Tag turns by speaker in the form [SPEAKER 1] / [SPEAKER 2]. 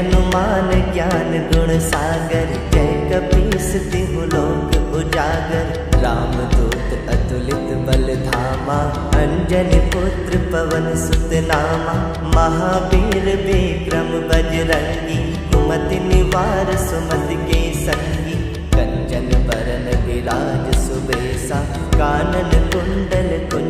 [SPEAKER 1] हनुमान ज्ञान गुण सागर जय कपीस तिहु लोक उजागर। राम दूत अतुलित बल धामा अंजन पुत्र पवन सुत नामा। महावीर विक्रम बजरंगी कुमति निवार सुमति के संगी कंचन बरन विराज सुबेसा कानन कुंडल कुंज